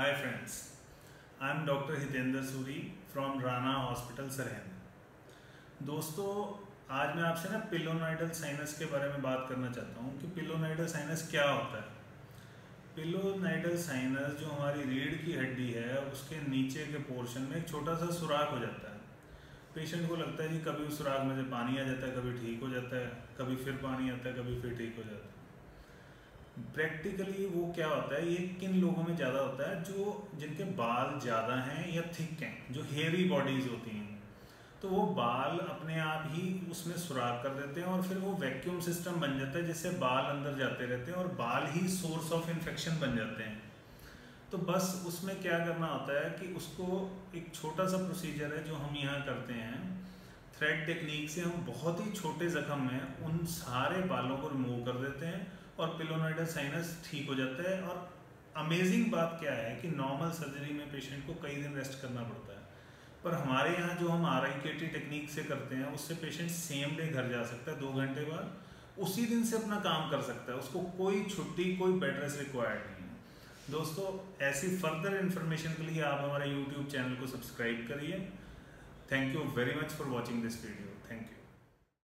Hi friends, I am Dr. Hitendra Suri from Rana Hospital Sirhind दोस्तों आज मैं आपसे ना पिलोनाइडल साइनस के बारे में बात करना चाहता हूँ कि पिलोनाइडल साइनस क्या होता है। पिलोनाइडल साइनस जो हमारी रीढ़ की हड्डी है उसके नीचे के पोर्शन में एक छोटा सा सुराख हो जाता है। पेशेंट को लगता है कि कभी उस सुराख में से पानी आ जाता है कभी ठीक हो जाता है कभी फिर पानी आता है कभी फिर ठीक हो जाता है। प्रैक्टिकली वो क्या होता है, ये किन लोगों में ज़्यादा होता है, जो जिनके बाल ज़्यादा हैं या थिक हैं, जो हेयरी बॉडीज़ होती हैं। तो वो बाल अपने आप ही उसमें सुराख कर देते हैं और फिर वो वैक्यूम सिस्टम बन जाता है, जिससे बाल अंदर जाते रहते हैं और बाल ही सोर्स ऑफ़ इन्फेक्शन बन जाते हैं। तो बस उसमें क्या करना होता है कि उसको एक छोटा सा प्रोसीजर है जो हम यहाँ करते हैं। थ्रेड टेक्निक से हम बहुत ही छोटे जख्म में उन सारे बालों को रिमूव कर देते हैं और पिलोनाइडल साइनस ठीक हो जाता है और अमेजिंग बात क्या है कि नॉर्मल सर्जरी में पेशेंट को कई दिन रेस्ट करना पड़ता है। पर हमारे यहाँ जो हम आर टेक्निक से करते हैं, उससे पेशेंट सेम डे घर जा सकता है, दो घंटे बाद। उसी दिन से अपना काम कर सकता है, उसको कोई छुट्टी, कोई बेड रेस्ट रिक्वायर्ड नहीं है। दोस्तों, ऐसी फर्दर इन्फॉर्मेशन के लिए आप हमारे यूट्यूब चैनल को सब्सक्राइब करिए। Thank you very much for watching this video thank you